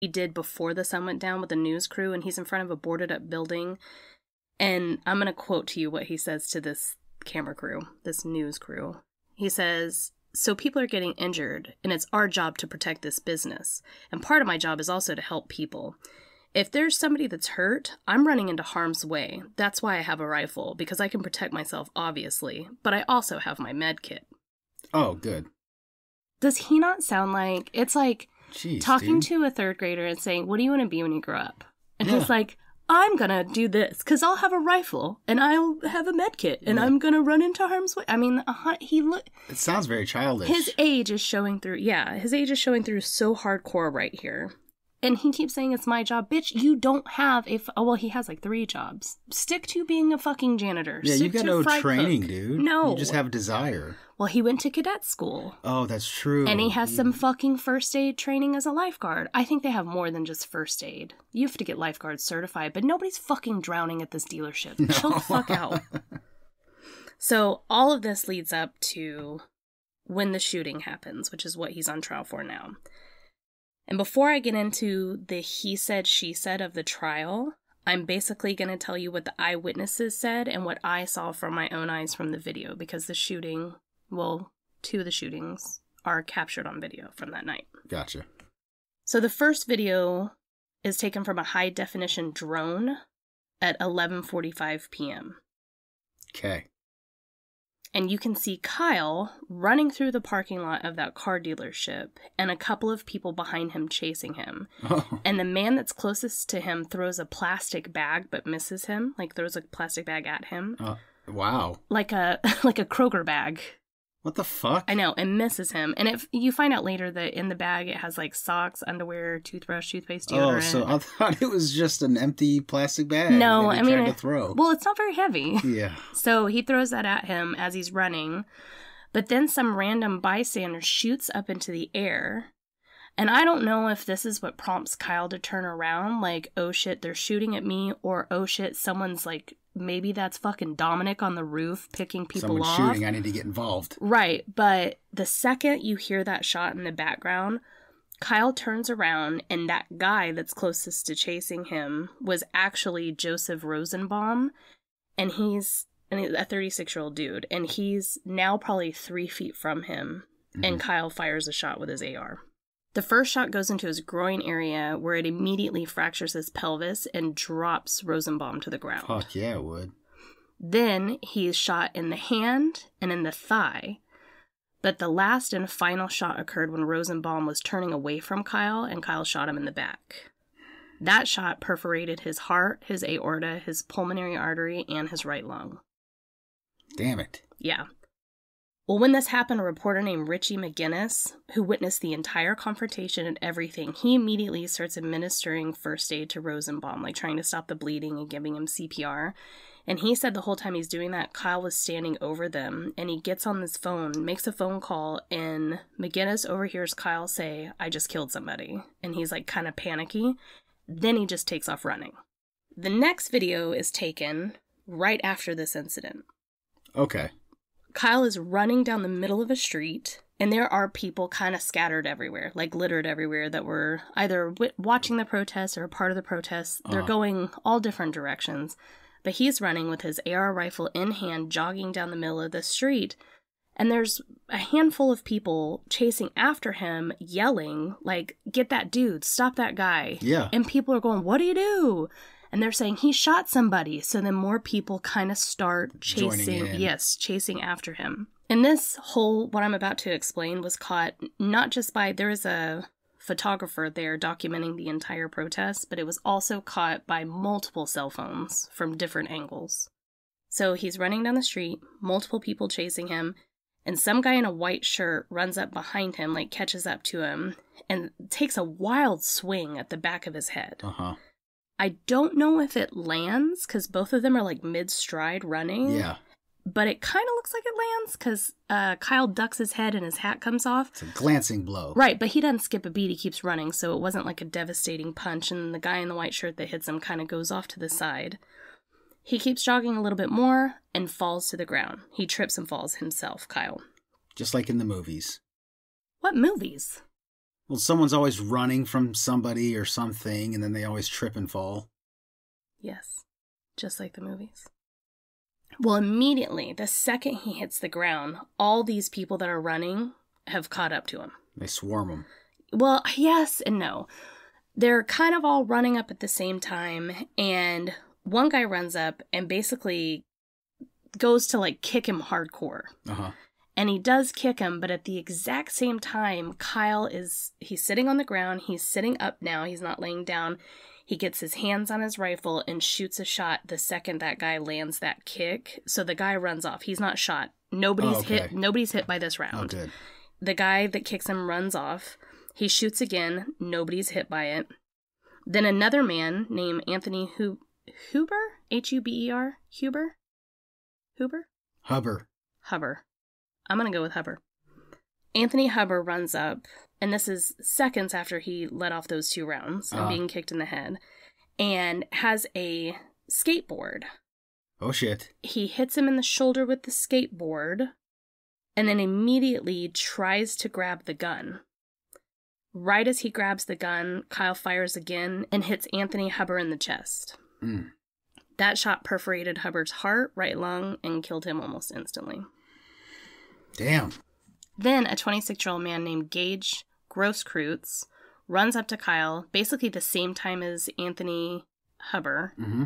he did before the sun went down with the news crew, and he's in front of a boarded up building. And I'm going to quote to you what he says to this camera crew, this news crew. He says, So people are getting injured, and it's our job to protect this business. And part of my job is also to help people. If there's somebody that's hurt, I'm running into harm's way. That's why I have a rifle, because I can protect myself, obviously, but I also have my med kit. Oh, good. Does he not sound like it's like Jeez, talking dude. to a third grader and saying, What do you want to be when you grow up? And Yeah. he's like, I'm gonna do this because I'll have a rifle and I'll have a med kit and Yeah. I'm gonna run into harm's way. I mean, uh, he look It sounds very childish. his age is showing through. Yeah, his age is showing through so hardcore right here. And he keeps saying it's my job, bitch. You don't have a. F- oh well, he has like three jobs. Stick to being a fucking janitor. yeah, Stick you've got no training, cook. dude. No, You just have desire. Well, he went to cadet school. Oh, that's true. And he has some fucking first aid training as a lifeguard. I think they have more than just first aid. You have to get lifeguard certified, but nobody's fucking drowning at this dealership. Chill the fuck out. So, all of this leads up to when the shooting happens, which is what he's on trial for now. And before I get into the he said, she said of the trial, I'm basically going to tell you what the eyewitnesses said and what I saw from my own eyes from the video because the shooting, well, two of the shootings are captured on video from that night. Gotcha. So the first video is taken from a high definition drone at 11:45 p.m. Okay. And you can see Kyle running through the parking lot of that car dealership and a couple of people behind him chasing him. Oh, And the man that's closest to him throws a plastic bag but misses him, like throws a plastic bag at him, uh, wow. like a like a Kroger bag. What the fuck? I know, and misses him. And if you find out later that in the bag it has like socks, underwear, toothbrush, toothpaste, oh, deodorant. Oh, so I thought it was just an empty plastic bag. No, I mean, to throw. well, it's not very heavy. yeah. So he throws that at him as he's running. But then some random bystander shoots up into the air. And I don't know if this is what prompts Kyle to turn around, like, oh shit, they're shooting at me, or oh shit, someone's like, maybe that's fucking Dominic on the roof picking people Someone's off. shooting. I need to get involved. Right, but the second you hear that shot in the background, Kyle turns around and that guy that's closest to chasing him was actually Joseph Rosenbaum, and he's and he's a 36 year old dude, and he's now probably three feet from him, and mm-hmm. Kyle fires a shot with his AR. The first shot goes into his groin area where it immediately fractures his pelvis and drops Rosenbaum to the ground. Fuck yeah, it would. Then he is shot in the hand and in the thigh. But the last and final shot occurred when Rosenbaum was turning away from Kyle and Kyle shot him in the back. That shot perforated his heart, his aorta, his pulmonary artery, and his right lung. Damn it. Yeah. Well, when this happened, a reporter named Richie McGinniss, who witnessed the entire confrontation and everything, he immediately starts administering first aid to Rosenbaum, like trying to stop the bleeding and giving him CPR. And he said the whole time he's doing that, Kyle was standing over them, and he gets on this phone, makes a phone call, and McGinniss overhears Kyle say, I just killed somebody. And he's like kind of panicky. Then he just takes off running. The next video is taken right after this incident. Okay. Kyle is running down the middle of a street, and there are people kind of scattered everywhere, like littered everywhere, that were either w- watching the protests or a part of the protests. They're Uh-huh. going all different directions. But he's running with his AR rifle in hand, jogging down the middle of the street. And there's a handful of people chasing after him, yelling, like, get that dude, stop that guy. Yeah. And people are going, what do you do? And they're saying he shot somebody. So then more people kind of start chasing. Yes, chasing after him. And this whole, what I'm about to explain, was caught not just by, there is a photographer there documenting the entire protest, but it was also caught by multiple cell phones from different angles. So he's running down the street, multiple people chasing him, and some guy in a white shirt runs up behind him, like catches up to him, and takes a wild swing at the back of his head. Uh huh. I don't know if it lands because both of them are like mid stride running. Yeah. But it kind of looks like it lands because uh, Kyle ducks his head and his hat comes off. It's a glancing blow. Right, but he doesn't skip a beat. He keeps running, so it wasn't like a devastating punch. And the guy in the white shirt that hits him kind of goes off to the side. He keeps jogging a little bit more and falls to the ground. He trips and falls himself, Kyle. Just like in the movies. What movies? Well, someone's always running from somebody or something, and then they always trip and fall. Yes, just like the movies. Well, immediately, the second he hits the ground, all these people that are running have caught up to him. They swarm him. Well, yes and no. They're kind of all running up at the same time, and one guy runs up and basically goes to like kick him hardcore. Uh huh. And he does kick him, but at the exact same time, Kyle is he's sitting on the ground, he's sitting up now, he's not laying down. He gets his hands on his rifle and shoots a shot the second that guy lands that kick. So the guy runs off. He's not shot. Nobody's Oh, okay. hit nobody's hit by this oh, round. Oh. The guy that kicks him runs off. He shoots again. Nobody's hit by it. Then another man named Anthony Hu- Huber, H U B E R, Huber, Huber, Hubber. Huber. I'm gonna go with Huber. Anthony Huber runs up, and this is seconds after he let off those two rounds and Ah. being kicked in the head, and has a skateboard. Oh shit. He hits him in the shoulder with the skateboard and then immediately tries to grab the gun. Right as he grabs the gun, Kyle fires again and hits Anthony Huber in the chest. Mm. That shot perforated Hubbard's heart, right lung, and killed him almost instantly. Damn. Then a 26 year old man named Gage Grosskreutz runs up to Kyle, basically the same time as Anthony Huber. Mm-hmm.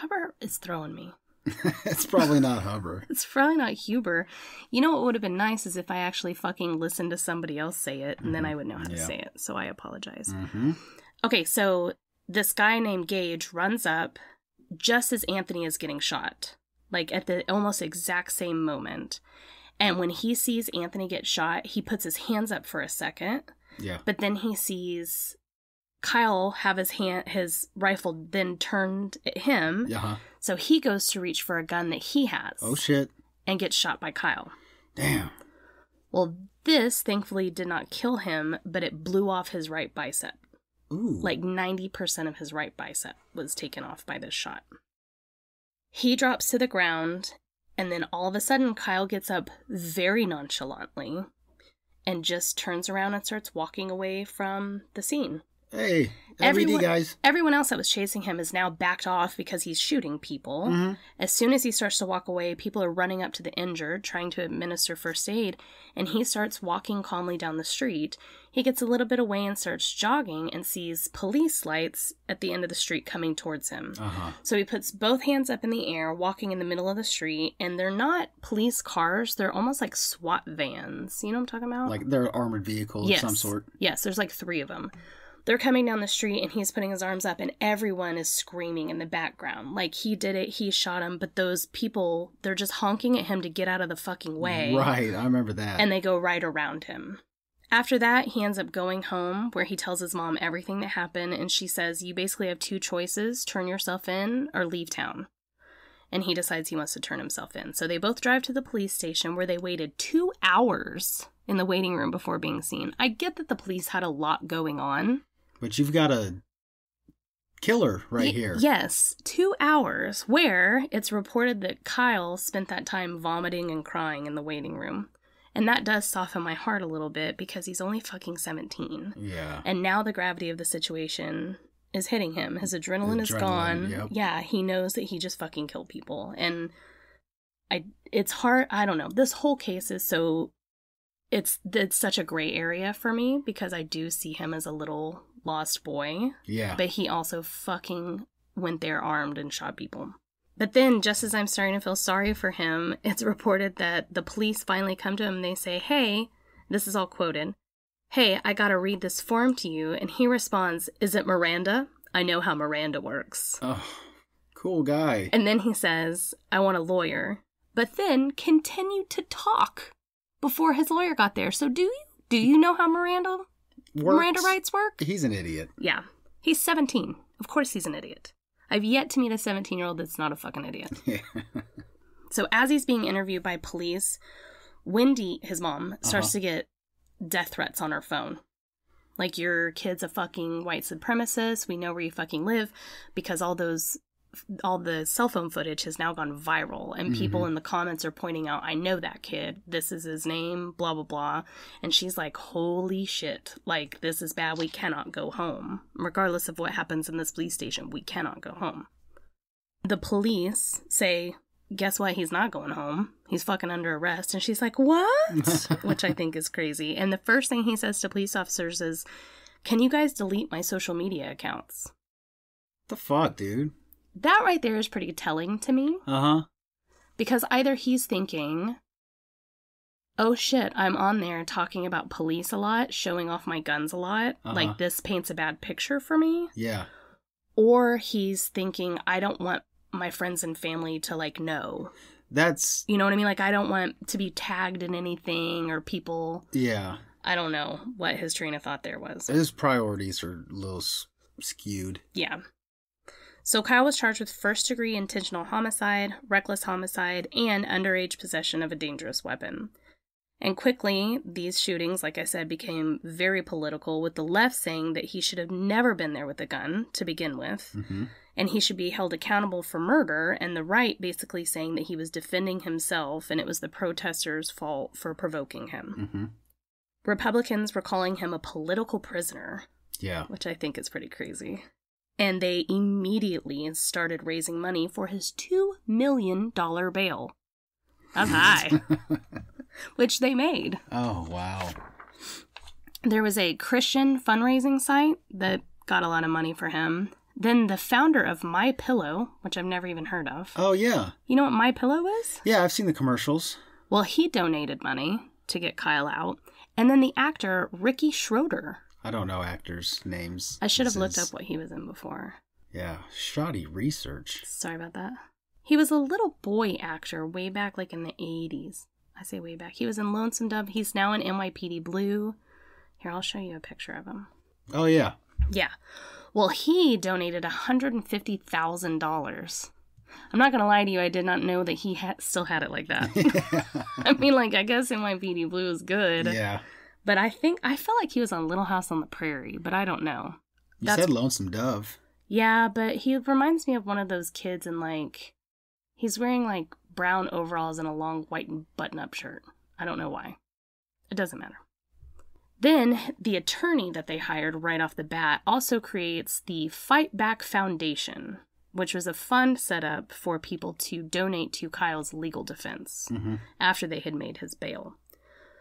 Huber is throwing me. it's probably not Hubber. It's probably not Huber. You know what would have been nice is if I actually fucking listened to somebody else say it, and then I would know how to Yeah. say it. So I apologize. Mm-hmm. Okay, so this guy named Gage runs up just as Anthony is getting shot, like at the almost exact same moment. And when he sees Anthony get shot, he puts his hands up for a second, Yeah. but then he sees Kyle have his hand his rifle then turned at him. Yeah. huh. So he goes to reach for a gun that he has Oh shit. and gets shot by Kyle. Damn. Well, this thankfully did not kill him, but it blew off his right bicep. Ooh. Like 90% of his right bicep was taken off by this shot. He drops to the ground, and then all of a sudden, Kyle gets up very nonchalantly and just turns around and starts walking away from the scene. Hey, Everyone- guys. Everyone else that was chasing him is now backed off because he's shooting people. Mhm. As soon as he starts to walk away, people are running up to the injured, trying to administer first aid, and he starts walking calmly down the street. He gets a little bit away and starts jogging and sees police lights at the end of the street coming towards him. Uh huh. So he puts both hands up in the air, walking in the middle of the street, and they're not police cars, they're almost like SWAT vans. You know what I'm talking about? Like they're armored vehicles of some sort. Yes, there's like three of them. They're coming down the street and he's putting his arms up, and everyone is screaming in the background. Like he did it, he shot him, but those people, they're just honking at him to get out of the fucking way. Right. I remember that. And they go right around him. After that, he ends up going home where he tells his mom everything that happened, and she says, You basically have two choices turn yourself in or leave town. And he decides he wants to turn himself in. So they both drive to the police station where they waited two hours in the waiting room before being seen. I get that the police had a lot going on. But you've got a killer right here. Yes, two hours where it's reported that Kyle spent that time vomiting and crying in the waiting room. And that does soften my heart a little bit because he's only fucking 17. Yeah. And now the gravity of the situation is hitting him. His adrenaline is gone. yep. Yeah, he knows that he just fucking killed people. And I it's hard, I don't know. This whole case is so it's it's such a gray area for me because I do see him as a little lost boy Yeah. but he also fucking went there armed and shot people. But then, just as I'm starting to feel sorry for him, it's reported that the police finally come to him and they say, Hey, this is all quoted. Hey, I gotta read this form to you. And he responds, Is it Miranda? I know how Miranda works. Oh, cool guy. And then he says, I want a lawyer. But then continued to talk before his lawyer got there. So do you? Do you know how Miranda Miranda Works. rights work? He's an idiot. Yeah. He's 17. Of course he's an idiot. I've yet to meet a 17 year old that's not a fucking idiot. Yeah. So as he's being interviewed by police, Wendy, his mom, starts Uh-huh. to get death threats on her phone. Like, your kid's a fucking white supremacist. We know where you fucking live because all those all the cell phone footage has now gone viral and mm-hmm. people in the comments are pointing out i know that kid. This is his name blah blah blah. And she's like holy shit. Like this is bad. We cannot go home. Regardless of what happens in this police station we cannot go home. The police say guess why he's not going home. He's fucking under arrest. And she's like what? Which i think is crazy. And the first thing he says to police officers is can you guys delete my social media accounts? The fuck, dude? That right there is pretty telling to me Uh huh. because either he's thinking, oh shit, I'm on there talking about police a lot, showing off my guns a lot, Uh-huh. like this paints a bad picture for me, Yeah. or he's thinking, I don't want my friends and family to like know. That's You know what I mean? Like, I don't want to be tagged in anything or people. yeah. I don't know what his train of thought there was. His priorities are a little skewed. Yeah. So Kyle was charged with first degree intentional homicide, reckless homicide, and underage possession of a dangerous weapon. And quickly, these shootings, like I said, became very political, with the left saying that he should have never been there with a gun to begin with, Mm-hmm. and he should be held accountable for murder, and the right basically saying that he was defending himself and it was the protesters' fault for provoking him. Mm-hmm. Republicans were calling him a political prisoner, Yeah. which I think is pretty crazy. And they immediately started raising money for his $2 million bail. That's high, which they made. oh wow. There was a Christian fundraising site that got a lot of money for him. Then the founder of My Pillow, which I've never even heard of. Oh yeah. You know what My Pillow is? Yeah, I've seen the commercials. Well, he donated money to get Kyle out. And then the actor Ricky Schroder. I don't know actors' names. I should have looked up what he was in before. Yeah, shoddy research. Sorry about that. He was a little boy actor way back, like in the 80s. I say way back. He was in Lonesome Dove. He's now in NYPD Blue. Here, I'll show you a picture of him. Oh yeah. Yeah. Well, he donated $150,000. I'm not going to lie to you, I did not know that he ha- still had it like that. I mean, like, I guess NYPD Blue is good. yeah. But I think, I felt like he was on Little House on the Prairie, but I don't know. You That's- said Lonesome Dove. Yeah, but he reminds me of one of those kids in like he's wearing like brown overalls and a long white button-up shirt. I don't know why. It doesn't matter. Then the attorney that they hired right off the bat also creates the Fight Back Foundation, which was a fund set up for people to donate to Kyle's legal defense Mm-hmm. after they had made his bail.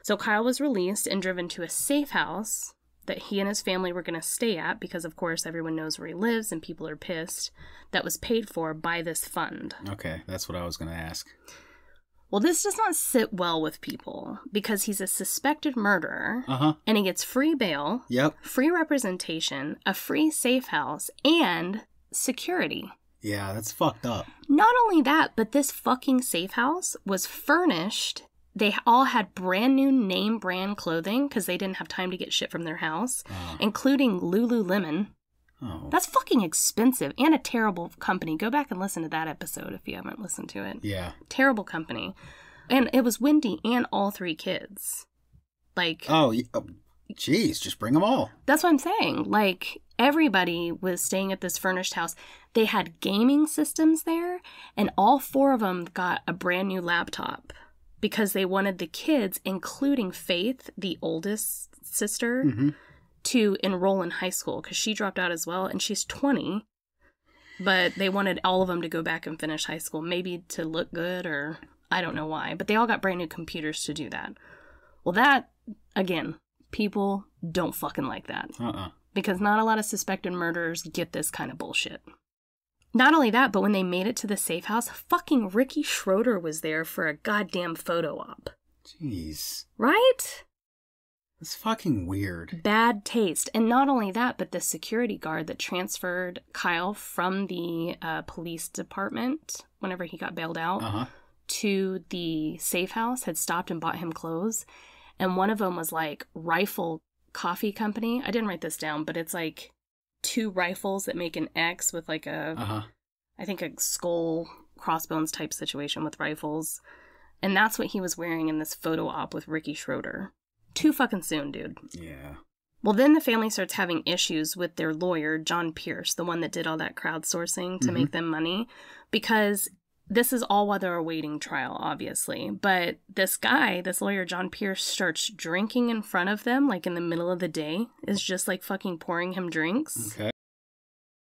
So Kyle was released and driven to a safe house that he and his family were going to stay at because, of course, everyone knows where he lives and people are pissed. That was paid for by this fund. Okay, that's what I was gonna ask. Well, this does not sit well with people because he's a suspected murderer Uh huh. and he gets free bail, Yep. free representation, a free safe house, and security. Yeah, that's fucked up. Not only that, but this fucking safe house was furnished. They all had brand new name brand clothing because they didn't have time to get shit from their house, Oh. including Lululemon. oh. That's fucking expensive and a terrible company. Go back and listen to that episode if you haven't listened to it. Yeah. Terrible company. And it was Wendy and all three kids. Like, Oh, y- oh, jeez, just bring them all. That's what I'm saying. Like everybody was staying at this furnished house. They had gaming systems there, and all four of them got a brand new laptop because they wanted the kids, including Faith, the oldest sister, Mm-hmm. to enroll in high school because she dropped out as well, and she's 20. But they wanted all of them to go back and finish high school, maybe to look good or I don't know why. But they all got brand new computers to do that. Well, that, again, people don't fucking like that Uh uh because not a lot of suspected murderers get this kind of bullshit. Not only that, but when they made it to the safe house, fucking Ricky Schroder was there for a goddamn photo op. Jeez. Right? That's fucking weird. Bad taste. And not only that, but the security guard that transferred Kyle from the uh, police department whenever he got bailed out Uh huh. to the safe house had stopped and bought him clothes. And one of them was like Rifle Coffee Company. I didn't write this down, but it's like two rifles that make an X with like a, Uh huh. I think a skull crossbones type situation with rifles. And that's what he was wearing in this photo op with Ricky Schroder. Too fucking soon, dude. Yeah. Well, then the family starts having issues with their lawyer, John Pierce, the one that did all that crowdsourcing to Mhm. make them money, because this is all while they're awaiting trial, obviously. But this guy, this lawyer, John Pierce, starts drinking in front of them, like in the middle of the day, is just like fucking pouring him drinks. Okay.